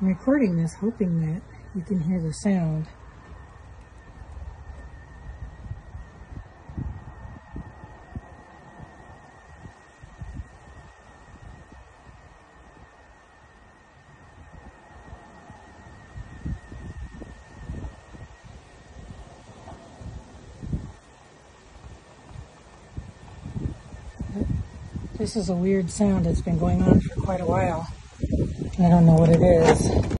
I'm recording this hoping that you can hear the sound. This is a weird sound that's been going on for quite a while. I don't know what it is.